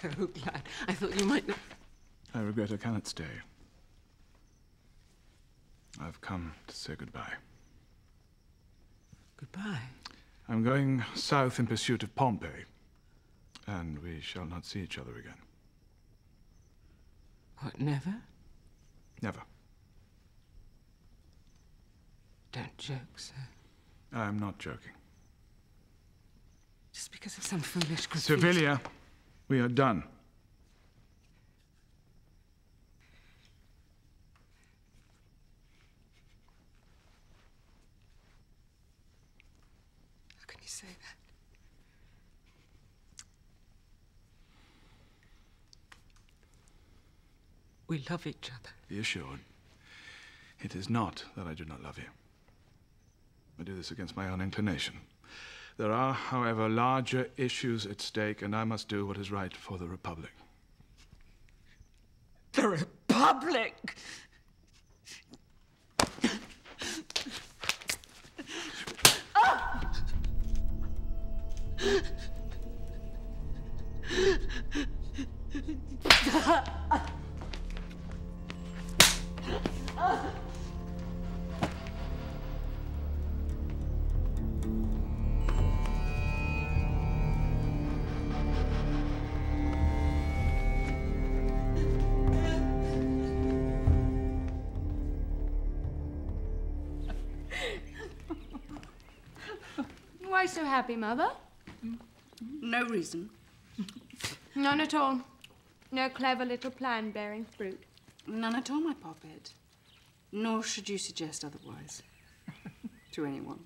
so oh, glad. I thought you might not. I regret I cannot stay. I've come to say goodbye. Goodbye. I'm going south in pursuit of Pompey, and we shall not see each other again. What, never? Never. Don't joke, sir. I'm not joking. Just because of some foolish graffiti. Servilia, we are done. How can you say that? We love each other. Be assured, it is not that I do not love you. I do this against my own inclination. There are, however, larger issues at stake, and I must do what is right for the Republic. The Republic! Ah! Why so happy, Mother? No reason. None at all. No clever little plan bearing fruit. None at all, my poppet. Nor should you suggest otherwise to anyone.